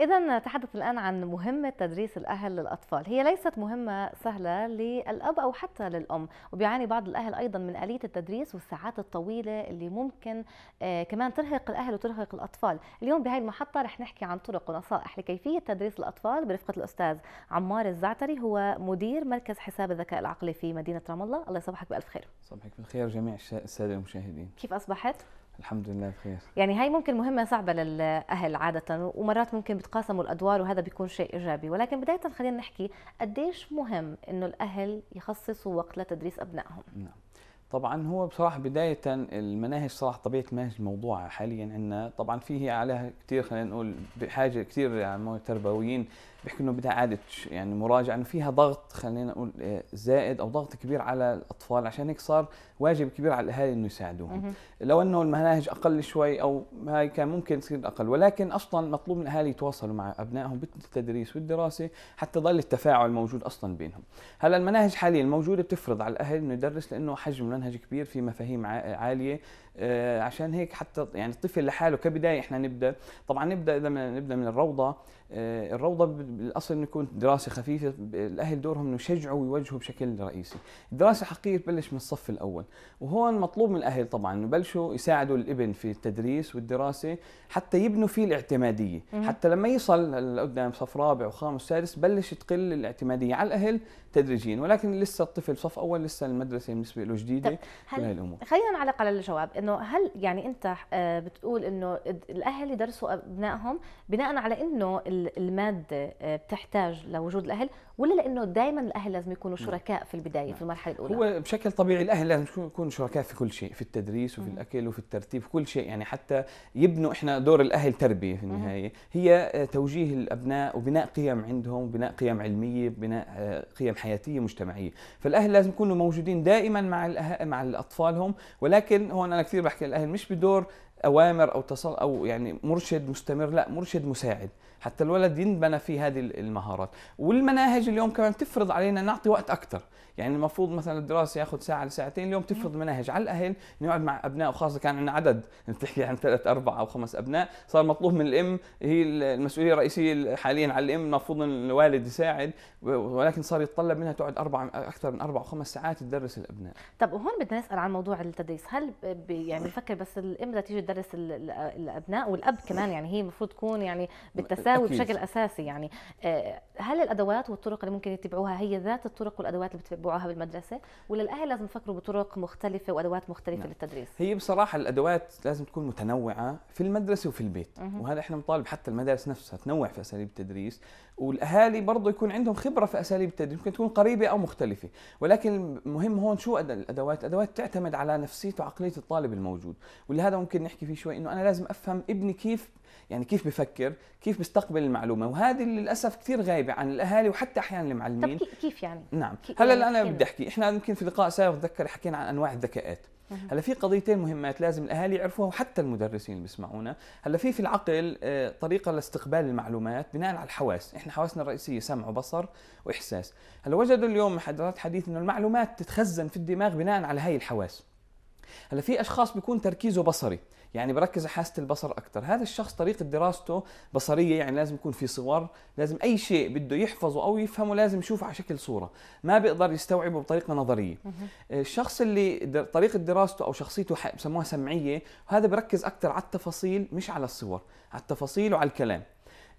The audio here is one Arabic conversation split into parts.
إذا نتحدث الآن عن مهمة تدريس الأهل للأطفال. هي ليست مهمة سهلة للأب أو حتى للأم وبيعاني بعض الأهل أيضا من آلية التدريس والساعات الطويلة اللي ممكن آه كمان ترهق الأهل وترهق الأطفال. اليوم بهاي المحطة رح نحكي عن طرق ونصائح لكيفية تدريس الأطفال برفقة الأستاذ عمار الزعتري هو مدير مركز حساب الذكاء العقلي في مدينة رام الله. الله يصبحك بألف خير. صبحك بالخير جميع السادة المشاهدين. كيف أصبحت؟ الحمد لله بخير. يعني هاي ممكن مهمة صعبة للأهل عادة ومرات ممكن بتقاسموا الأدوار وهذا بيكون شيء إيجابي. ولكن بداية خلينا نحكي قديش مهم إنه الأهل يخصصوا وقت لتدريس أبنائهم؟ نعم. طبعا هو بصراحة بداية المناهج صراحة طبيعة المناهج الموضوعه حاليا عندنا طبعا فيه عليها كثير خلينا نقول بحاجه كثير يعني تربويين بيحكوا إنه بدها اعاده يعني مراجعة إنه فيها ضغط خلينا نقول آه، زائد أو ضغط كبير على الأطفال. عشان هيك صار واجب كبير على الأهالي إنه يساعدوهم. لو إنه المناهج أقل شوي أو هاي كان ممكن تصير أقل. ولكن أصلا مطلوب من الأهالي يتواصلوا مع أبنائهم بالتدريس والدراسة حتى يضل التفاعل موجود أصلا بينهم. هلأ المناهج حاليا الموجوده بتفرض على الاهل إنه يدرس لأنه حجم المنهج كبير في مفاهيم عالية. آه، عشان هيك حتى يعني الطفل لحاله كبداية إحنا نبدأ. طبعا نبدأ لما نبدأ من الروضة. الروضة بالاصل إنه يكون دراسة خفيفة الأهل دورهم إنه يشجعوا ويوجهوا بشكل رئيسي. الدراسه حقيقية تبلش من الصف الأول وهون مطلوب من الأهل طبعا إنه يبلشوا يساعدوا الإبن في التدريس والدراسة حتى يبنوا فيه الاعتمادية. حتى لما يصل لقدام صف رابع وخامس وسادس بلش تقل الاعتمادية على الأهل تدريجيا ولكن لسه الطفل صف أول لسه المدرسة بالنسبة له جديدة كل الأمور. خلينا نعلق على الجواب إنه هل يعني أنت آه، بتقول إنه الأهل يدرسوا أبنائهم بناء على إنه المادة آه، بتحتاج لوجود الأهل ولا لأنه دائما الأهل لازم يكونوا نعم. شركاء في البداية نعم. في المرحلة الأولى؟ هو بشكل طبيعي الأهل لازم يكونوا شركاء في كل شيء في التدريس وفي الأكل وفي الترتيب في كل شيء. يعني حتى يبنوا إحنا دور الأهل تربية في النهاية. هي آه، توجيه الأبناء وبناء قيم عندهم وبناء قيم علمية بناء قيم حياتية مجتمعية. فالأهل لازم يكونوا موجودين دائما مع مع اطفالهم ولكن هون أنا كثير بحكي الاهل مش بدور أوامر أو تصل أو يعني مرشد مستمر لا مرشد مساعد. حتى الولد ينبنى في هذه المهارات. والمناهج اليوم كمان تفرض علينا نعطي وقت أكثر يعني المفروض مثلا الدراسة ياخذ ساعة لساعتين اليوم تفرض مناهج على الأهل انه يقعد مع ابنائه وخاصة كان عندنا عدد بتحكي عن ثلاث أربع أو خمس أبناء صار مطلوب من الأم هي المسؤولية الرئيسية حاليا على الأم المفروض إن الوالد يساعد ولكن صار يتطلب منها تقعد أربع أكثر من أربع أو خمس ساعات تدرس الأبناء. طب وهون بدنا نسأل عن موضوع التدريس. هل يعني بفكر بس الأم بدها تيجي تدرس الأبناء والأب كمان يعني هي المفروض تكون يعني بالتساوي أكيد. بشكل أساسي يعني آه، هل الأدوات والطرق اللي ممكن يتبعوها هي ذات الطرق والأدوات اللي بتتبعوها بالمدرسة ولا الأهل لازم يفكروا بطرق مختلفة وأدوات مختلفة نعم. للتدريس هي بصراحة الأدوات لازم تكون متنوعة في المدرسة وفي البيت مه. وهذا إحنا بنطالب حتى المدارس نفسها تنوع في أساليب التدريس والأهالي برضه يكون عندهم خبرة في أساليب التدريس ممكن تكون قريبة أو مختلفة ولكن المهم هون شو الأدوات أدوات تعتمد على نفسية وعقلية الطالب الموجود ولهذا ممكن نحكي فيه شوي إنه أنا لازم أفهم ابني كيف يعني كيف بفكر كيف بيستقبل المعلومة. وهذه للأسف كثير غايبة عن الأهالي وحتى أحيانا المعلمين. طب كيف يعني؟ نعم. هلا يعني أنا بدي أحكي. إحنا يمكن في لقاء سابق تذكر حكينا عن أنواع الذكاءات. هلا في قضيتين مهمات لازم الأهالي يعرفوها وحتى المدرسين اللي بيسمعونا. هلا في في العقل آه، طريقة لاستقبال المعلومات بناء على الحواس. إحنا حواسنا الرئيسية سمع وبصر وإحساس. هلا وجدوا اليوم محاضرات حديث إنه المعلومات تتخزن في الدماغ بناء على هاي الحواس. هلا في أشخاص بيكون تركيزه بصري. يعني بركز على حاسة البصر أكثر هذا الشخص طريقة دراسته بصرية يعني لازم يكون في صور لازم أي شيء بده يحفظه أو يفهمه لازم يشوفه على شكل صورة. ما بيقدر يستوعبه بطريقة نظرية. الشخص اللي طريقة دراسته أو شخصيته بسموها سمعية هذا بركز أكثر على التفاصيل مش على الصور على التفاصيل وعلى الكلام.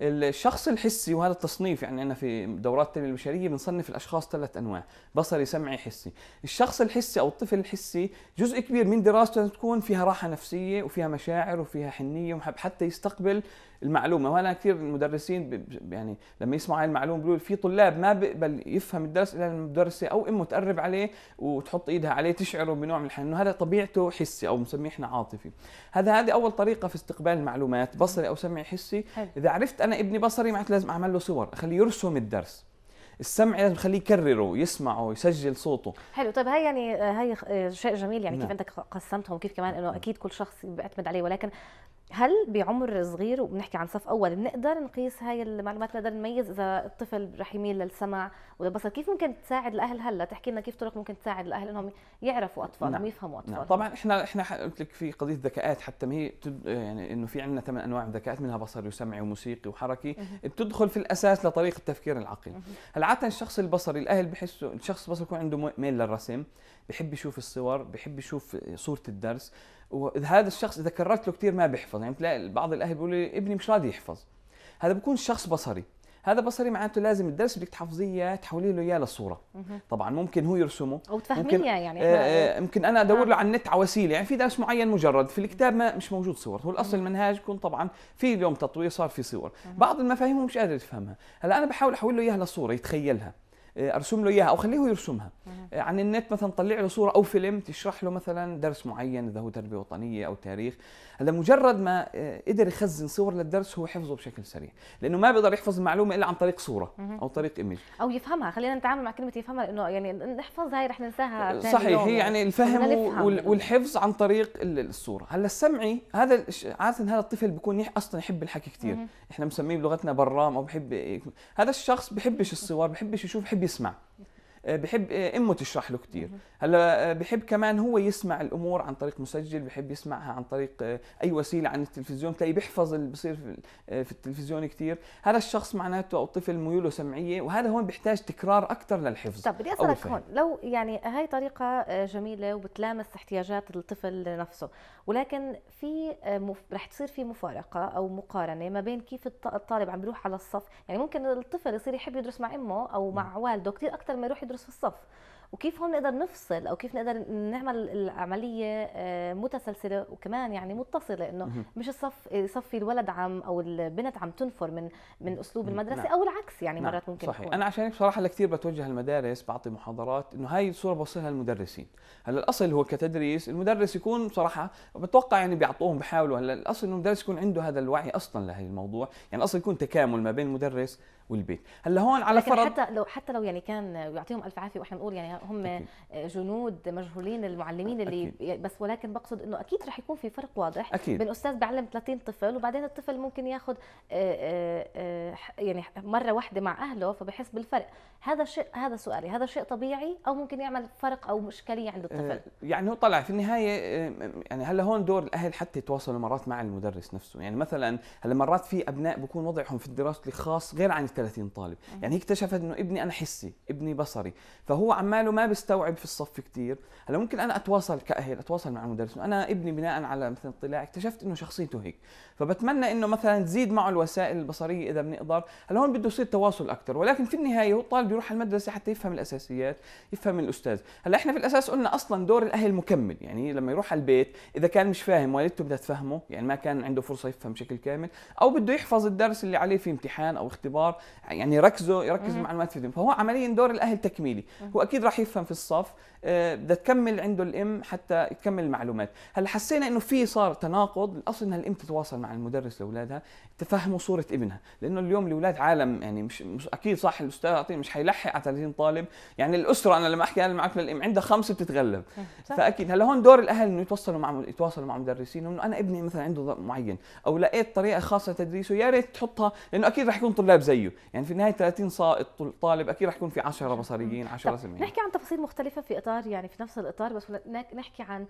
الشخص الحسي وهذا التصنيف يعني أنا في دورات التنميه البشرية بنصنف الأشخاص ثلاث أنواع. بصري سمعي حسي. الشخص الحسي أو الطفل الحسي جزء كبير من دراسته تكون فيها راحة نفسية وفيها مشاعر وفيها حنية ومحب حتى يستقبل المعلومة. وأنا كثير المدرسين يعني لما يسمعوا هاي المعلومة بيقولوا في طلاب ما بيقبل يفهم الدرس إلا المدرسة أو امه تقرب عليه وتحط إيدها عليه تشعره بنوع من الحنان. هذا طبيعته حسي أو بنسميه إحنا عاطفي. هذا هذه أول طريقة في استقبال المعلومات بصري أو سمعي حسي. إذا عرفت أنا ابني بصري معناته لازم أعمل له صور أخليه يرسم الدرس. السمع لازم خليه يكرره يسمعه يسجل صوته. حلو. طيب هاي يعني هاي شيء جميل يعني نعم. كيف أنت قسمتهم كيف كمان إنه أكيد كل شخص بيعتمد عليه ولكن هل بعمر صغير وبنحكي عن صف أول بنقدر نقيس هاي المعلومات نقدر نميز إذا الطفل رح يميل للسمع والبصر كيف ممكن تساعد الأهل هلا؟ تحكي لنا كيف طرق ممكن تساعد الأهل إنهم يعرفوا اطفالهم نعم. ويفهموا اطفالهم نعم. طبعا إحنا إحنا قلت لك في قضية ذكاءات حتى ما هي. يعني إنه في عندنا ثمان أنواع من الذكاءات منها بصري وسمعي وموسيقي وحركي بتدخل في الأساس لطريقة التفكير العقلي هلا عادة الشخص البصري الأهل بحسوا الشخص البصري يكون عنده ميل للرسم بحب يشوف الصور بحب يشوف صورة الدرس. وهذا الشخص إذا كررت له كثير ما بيحفظ. يعني بتلاقي بعض الأهل بيقولوا لي ابني مش راضي يحفظ. هذا بكون شخص بصري. هذا بصري معناته لازم الدرس بدك تحفظيه تحولي له إياه لصورة. طبعا ممكن هو يرسمه. أو تفهميه يعني آه آه ممكن أنا أدور له على النت على وسيلة. يعني في درس معين مجرد في الكتاب ما مش موجود صور. هو الأصل المنهاج يكون طبعا في اليوم تطوير صار في صور. بعض المفاهيم هو مش قادر يفهمها. هلا أنا بحاول أحول له إياها لصورة يتخيلها. أرسم له إياها أو خليه هو يرسمها. عن النت مثلا طلع له صورة أو فيلم تشرح له مثلا درس معين إذا هو تربية وطنية أو تاريخ. هذا مجرد ما قدر يخزن صور للدرس هو حفظه بشكل سريع. لأنه ما بيقدر يحفظ المعلومه إلا عن طريق صورة أو طريق ايمج أو يفهمها. خلينا نتعامل مع كلمة يفهمها لأنه يعني نحفظ هاي رح ننساها صحيح هي يعني الفهم والحفظ عن طريق الصورة. هلأ السمعي هذا عادة هذا الطفل بيكون أصلا يحب الحكي كثير إحنا مسميه بلغتنا برام أو بحب هذا الشخص بحبش الصور بحبش يشوف بحب يسمع بحب إمه تشرح له كثير هلأ بحب كمان هو يسمع الأمور عن طريق مسجل بحب يسمعها عن طريق أي وسيلة عن التلفزيون. تلاقيه بيحفظ اللي بصير في التلفزيون كثير هذا الشخص معناته أو الطفل ميوله سمعيه وهذا هون بيحتاج تكرار أكثر للحفظ طب بدي أسألك هون لو يعني هاي طريقة جميلة وبتلامس احتياجات الطفل نفسه ولكن في مف... رح تصير في مفارقة أو مقارنة ما بين كيف الطالب عم بيروح على الصف؟ يعني ممكن الطفل يصير يحب يدرس مع إمه أو مع والده كثير أكثر ما يروح يدرس في الصف وكيف هون نقدر نفصل أو كيف نقدر نعمل العملية متسلسلة وكمان يعني متصلة إنه مش الصف يصفي الولد عم أو البنت عم تنفر من من أسلوب المدرسة نعم. أو العكس يعني نعم. مرات ممكن صحيح يكون. أنا عشان هيك بصراحة لكثير بتوجه المدارس بعطي محاضرات إنه هاي الصورة بوصلها للمدرسين هلأ الأصل هو كتدريس المدرس يكون بصراحة بتوقع يعني بيعطوهم بحاولوا هلأ الأصل إنه المدرس يكون عنده هذا الوعي أصلا لهي الموضوع يعني الأصل يكون تكامل ما بين المدرس والبيت هلأ هون على فرض حتى لو حتى لو يعني كان يعطيهم ألف عافية وإحنا بنقول يعني هم أكيد. جنود مجهولين المعلمين اللي أكيد. بس ولكن بقصد إنه أكيد رح يكون في فرق واضح أكيد. بين أستاذ بيعلم 30 طفل وبعدين الطفل ممكن ياخذ يعني مرة واحدة مع أهله فبحس بالفرق هذا شيء هذا سؤالي هذا شيء طبيعي أو ممكن يعمل فرق أو اشكاليه عند الطفل يعني هو طلع في النهاية يعني هلأ هون دور الأهل حتى يتواصلوا مرات مع المدرس نفسه يعني مثلا هلأ مرات في أبناء بكون وضعهم في الدراسة الخاص غير عن 30 طالب يعني هي اكتشفت إنه ابني أنا حسي ابني بصري. فهو عماله ما بيستوعب في الصف كثير هلأ ممكن أنا أتواصل كأهل أتواصل مع المدرس أنا ابني بناء على مثلا اطلاع اكتشفت إنه شخصيته هيك. فبتمنى إنه مثلا تزيد معه الوسائل البصرية إذا بنقدر. هلأ هون بده يصير تواصل أكثر ولكن في النهاية هو الطالب يروح على المدرسة حتى يفهم الأساسيات يفهم الأستاذ. هلأ إحنا في الأساس قلنا أصلا دور الأهل مكمل. يعني لما يروح على البيت إذا كان مش فاهم والدته بدها تفهمه يعني ما كان عنده فرصة يفهم بشكل كامل أو بده يحفظ الدرس اللي عليه في امتحان أو اختبار. يعني يركزوا يركز المعلومات في فهو عمليا دور الأهل تكميلي هو أكيد راح يفهم في الصف بدها تكمل عنده الإم حتى تكمل المعلومات. هلا حسينا إنه في صار تناقض. الأصل إنها الإم تتواصل مع المدرس لأولادها تفهموا صورة ابنها. لأنه اليوم الأولاد عالم يعني مش, مش أكيد صح الأستاذ مش حيلحق على 30 طالب. يعني الأسرة أنا لما أحكي أنا معك للإم عندها خمسة بتتغلب. فأكيد هلا هون دور الأهل إنه يتواصلوا مع يتواصلوا مع مدرسين إنه أنا ابني مثلا عنده معين أو لقيت طريقة خاصة لتدريسه يا ريت تحطها لأنه أكيد رح يكون طلاب زيه. يعني في النهاية 30 طالب أكيد رح يكون في 10 بصريين 10 سمعيين نحكي عن تفاصيل مختلفة في إطار يعني في نفس الإطار بس نحكي عن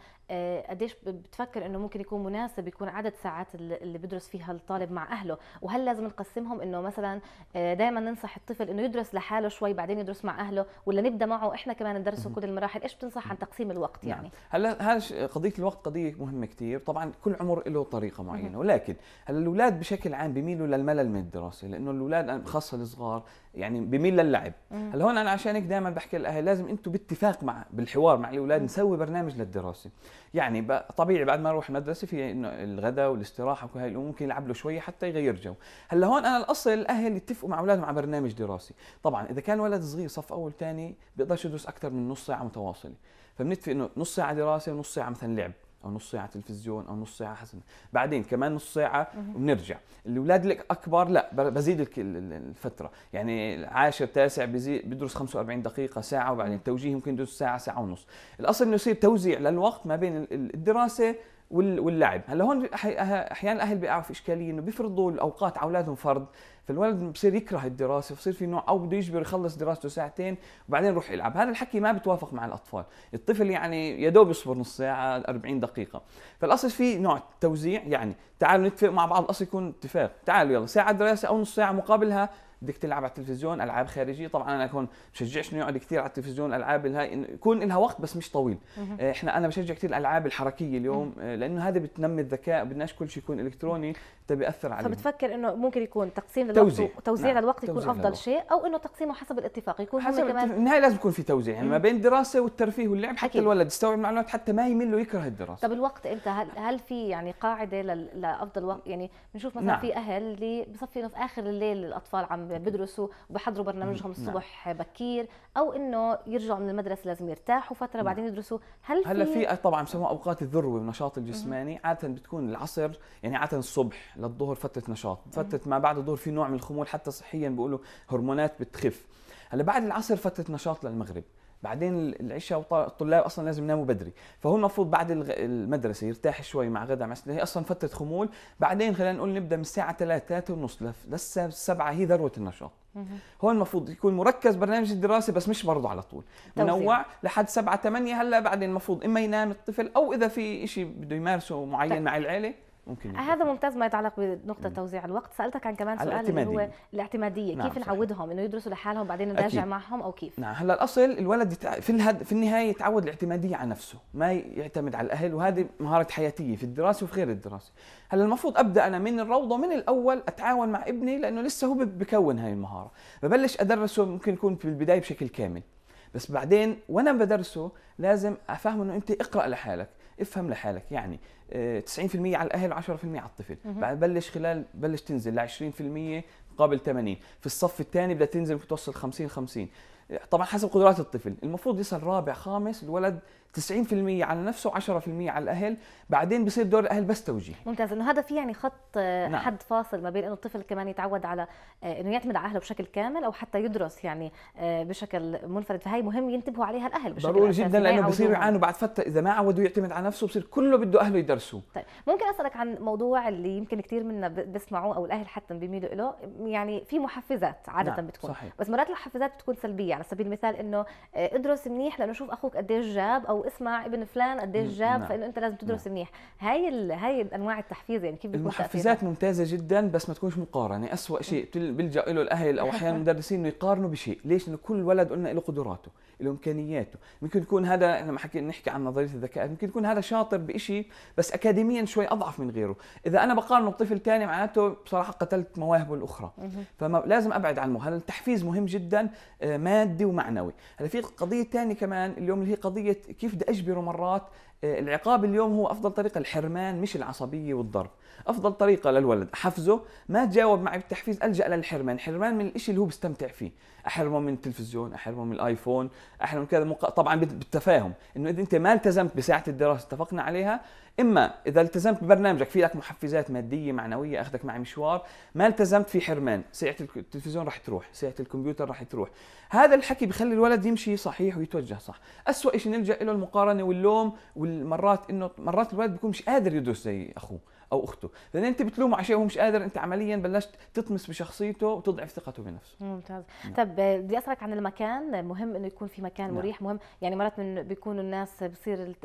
قديش بتفكر إنه ممكن يكون مناسب يكون عدد ساعات اللي بدرس فيها الطالب مع أهله؟ وهل لازم نقسمهم إنه مثلا دائما ننصح الطفل إنه يدرس لحاله شوي بعدين يدرس مع أهله ولا نبدأ معه إحنا كمان ندرسه كل المراحل؟ إيش بتنصح عن تقسيم الوقت يعني؟ نعم. هلا هذا قضية الوقت قضية مهمة كثير طبعا كل عمر له طريقة معينة ولكن هلا الأولاد بشكل عام بيميلوا للملل من الدراسة لأنه الأولاد خاصة الصغار. يعني بميل للعب. هلا هون أنا عشان هيك دائما بحكي للأهل لازم أنتم باتفاق مع بالحوار مع الأولاد نسوي برنامج للدراسة. يعني طبيعي بعد ما أروح المدرسة في إنه الغداء والاستراحة وكل هاي الأمور ممكن يلعب له شوية حتى يغير جو. هلا هون أنا الأصل الأهل يتفقوا مع أولادهم على برنامج دراسي. طبعا إذا كان ولد صغير صف أول ثاني بيقدرش يدرس أكثر من نص ساعة متواصلة. فبنتفق إنه نص ساعة دراسة ونص ساعة مثلا لعب. أو نص ساعة تلفزيون أو نص ساعة حسب. بعدين كمان نص ساعة وبنرجع الأولاد الاكبر لا بزيد الفترة. يعني عاشر تاسع بزيد بدرس 45 دقيقة ساعة وبعدين التوجيه ممكن يدرس ساعة ساعة ونص. الأصل إنه يصير توزيع للوقت ما بين الدراسة واللعب. هلأ هون أحيانا الأهل بيقعوا في إشكالية إنه بيفرضوا الأوقات على أولادهم فرض. فالولد بصير يكره الدراسة بصير في نوع أو بده يجبر يخلص دراسته ساعتين وبعدين يروح يلعب. هذا الحكي ما بتوافق مع الأطفال. الطفل يعني يا دوب يصبر نص ساعة 40 دقيقة. فالأصل في نوع توزيع يعني تعالوا نتفق مع بعض الأصل يكون اتفاق. تعالوا يلا ساعة دراسة أو نص ساعة مقابلها بدك تلعب على التلفزيون ألعاب خارجية. طبعا أنا أكون بشجعش إنه يقعد كثير على التلفزيون ألعاب هاي يكون لها وقت بس مش طويل. آه، إحنا أنا بشجع كثير الألعاب الحركية اليوم. آه، لأنه هذا بتنمي الذكاء بدناش كل شيء يكون إلكتروني. حتى بياثر عليه فبتفكر إنه ممكن يكون تقسيم توزيع, توزيع نعم. للوقت يكون أفضل للوقت. شيء أو إنه تقسيمه حسب الاتفاق يكون حسب كمان النهاية لازم يكون في توزيع يعني ما بين الدراسه والترفيه واللعب حتى أكيد. الولد يستوعب المعلومات حتى ما يمل ويكره الدراسة طب الوقت انت هل, هل في يعني قاعدة لأفضل وقت يعني بنشوف مثلا نعم. في أهل اللي بصفي إنه في آخر الليل الأطفال عم بدرسوا وبحضروا برنامجهم نعم. الصبح نعم. بكير أو إنه يرجعوا من المدرسة لازم يرتاحوا فترة نعم. بعدين يدرسوا هل هلأ في طبعا بسموها أوقات الذروة والنشاط الجسماني عادة بتكون العصر يعني عادة الصبح للظهر فترة نشاط فترة ما بعد الظهر في نوع من الخمول حتى صحيا بيقولوا هرمونات بتخف. هلأ بعد العصر فتره نشاط للمغرب. بعدين العشاء والطلاب أصلا لازم يناموا بدري. فهو المفروض بعد المدرسة يرتاح شوي مع غدا مع هي أصلا فتره خمول. بعدين خلينا نقول نبدأ من الساعة 3 3 ونص للساعه 7 هي ذروة النشاط. هون المفروض يكون مركز برنامج الدراسي بس مش برضه على طول. منوع لحد 7 8 هلأ بعدين المفروض إما ينام الطفل أو إذا في شيء بده يمارسه معين طيب. مع العيلة ممكن هذا ممتاز ما يتعلق بنقطة توزيع الوقت. سألتك عن كمان سؤال اللي هو الاعتمادية. نعم كيف نعودهم؟ إنه يدرسوا لحالهم وبعدين نراجع معهم أو كيف؟ نعم هلا الأصل الولد في الهد... في النهاية يتعود الاعتمادية على نفسه ما يعتمد على الأهل وهذه مهارة حياتية في الدراسة وفي غير الدراسة. هلا المفروض أبدأ أنا من الروضة من الأول أتعاون مع ابني لأنه لسه هو بكون هاي المهارة. ببلش أدرسه ممكن يكون في البداية بشكل كامل. بس بعدين وأنا بدرسه لازم أفهمه إنه أنت اقرأ لحالك. افهم لحالك. يعني 90% آه، على الأهل و10% على الطفل. بعد بلش خلال بلش تنزل ل 20% مقابل 80 في الصف الثاني بدها تنزل توصل 50 50 طبعا حسب قدرات الطفل. المفروض يصل رابع خامس الولد 90% على نفسه و10% على الأهل. بعدين بصير دور الأهل بس توجيه. ممتاز. إنه هذا في يعني خط آه، نعم. حد فاصل ما بين إنه الطفل كمان يتعود على آه، إنه يعتمد على أهله بشكل كامل أو حتى يدرس يعني آه، بشكل منفرد. فهي مهم ينتبهوا عليها الأهل بشكل ضروري جدا لأنه بصير يعانوا بعد فترة. إذا ما عودوا يعتمد على نفسه بصير كله بده أهله يدرسوه طيب ممكن أسألك عن موضوع اللي يمكن كثير منا بيسمعوه أو الأهل حتى بيميلوا له يعني في محفزات عادة نعم. بتكون. صحيح. بس مرات المحفزات بتكون سلبية على سبيل المثال إنه ادرس منيح لأنه شوف أخوك قديش جاب أو اسمع ابن فلان قديش جاب نعم. فإنه أنت لازم تدرس نعم. منيح. هاي ال... هاي انواع التحفيز يعني كيف بيكون المحفزات ممتازة جدا بس ما تكونش مقارنة. اسوء شيء بيلجأ له الأهل أو أحيانا المدرسين إنه يقارنوا بشيء. ليش؟ لأنه كل ولد قلنا له قدراته له إمكانياته. ممكن يكون هذا لما حكي نحكي عن نظرية الذكاء ممكن يكون هذا شاطر بشيء بس اكاديميا شوي أضعف من غيره. إذا أنا بقارنه بطفل ثاني معناته بصراحة قتلت مواهبه الأخرى. فلازم أبعد عنه. هذا التحفيز مهم جدا آه، مادي ومعنوي. هلا في قضية ثانية كمان اليوم اللي هي قضية كيف بدي اجبره مرات العقاب اليوم هو أفضل طريقة الحرمان مش العصبية والضرب. أفضل طريقة للولد أحفزه ما تجاوب معي بالتحفيز ألجأ للحرمان. الحرمان من الشيء اللي هو بيستمتع فيه. أحرمه من التلفزيون أحرمه من الآيفون أحرمه كذا مق... طبعا بالتفاهم. إنه إذا أنت ما التزمت بساعة الدراسة اتفقنا عليها إما إذا التزمت ببرنامجك في لك محفزات مادية معنوية أخذك مع مشوار ما التزمت في حرمان ساعة التلفزيون راح تروح ساعة الكمبيوتر راح تروح. هذا الحكي بخلي الولد يمشي صحيح ويتوجه صح. اسوء شيء نلجأ له المقارنة واللوم والمرات إنه مرات الولد بيكون مش قادر يدرس زي أخوه. أو أخته لأن أنت بتلومه على شيء وهو مش قادر أنت عمليا بلشت تطمس بشخصيته وتضعف ثقته بنفسه ممتاز نعم. طب بدي أسألك عن المكان مهم إنه يكون في مكان نعم. مريح مهم يعني مرات من بيكونوا الناس بصير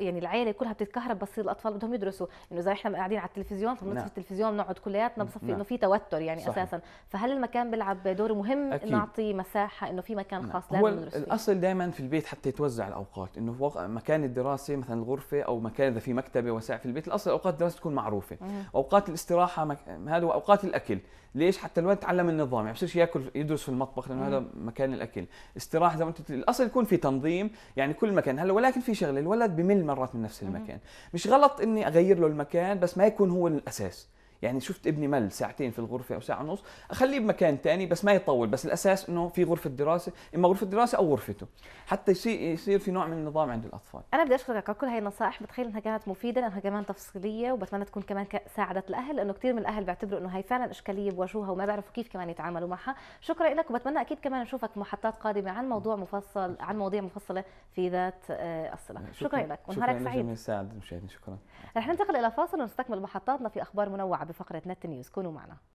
يعني العائله كلها بتتكهرب بس الأطفال بدهم يدرسوا إنه إذا إحنا قاعدين على التلفزيون فبنطفي نعم. التلفزيون بنقعد كلياتنا بصفي نعم. إنه في توتر يعني صحيح. أساسا فهل المكان بيلعب دور مهم أكيد. نعطي مساحة إنه في مكان نعم. خاص لازم هو ندرس فيه الأصل دائما في البيت حتى يتوزع الأوقات إنه مكان الدراسة مثلا الغرفة أو مكان إذا في مكتبة وسائل في البيت الأصل أوقات الدراسة تكون معروفة. أوقات الاستراحة مك... هذا أوقات الأكل. ليش؟ حتى الولد تعلم النظام يعني بصيرش يأكل يدرس في المطبخ لأنه هذا مكان الأكل. استراحة زي ما انت الأصل يكون في تنظيم يعني كل مكان. هلا ولكن في شغلة الولد بمل مرات من نفس المكان. مش غلط إني أغير له المكان بس ما يكون هو الأساس. يعني شفت ابني مل ساعتين في الغرفة أو ساعة ونص أخليه بمكان ثاني بس ما يطول بس الأساس إنه في غرفة دراسة إما غرفة دراسة أو غرفته حتى يصير يصير في نوع من النظام عند الأطفال. أنا بدي أشكرك على كل هاي النصائح بتخيل إنها كانت مفيدة لأنها كمان تفصيلية وبتمنى تكون كمان ساعدت الأهل لأنه كثير من الأهل بيعتبروا إنه هاي فعلا إشكالية بواجهوها وما بيعرفوا كيف كمان يتعاملوا معها. شكرا لك وبتمنى أكيد كمان نشوفك محطات قادمة عن موضوع مفصل عن مواضيع مفصلة في ذات آه، الصلة. شكرا, شكرا. لك ونهارك سعيد. شكرا المشاهدين. شكرا. رح ننتقل إلى فاصل ونستكمل محطاتنا في أخبار منوعة. بفقرة نت نيوز كونوا معنا.